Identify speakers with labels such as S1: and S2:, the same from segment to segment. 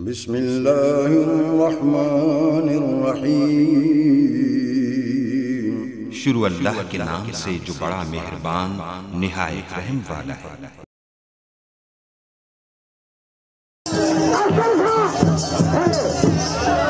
S1: بسم الله الرحمن الرحيم
S2: شروع الله کے نام سے جو بڑا مہربان نہایت رحم والا ہے Hey!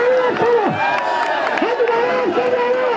S1: Thank you.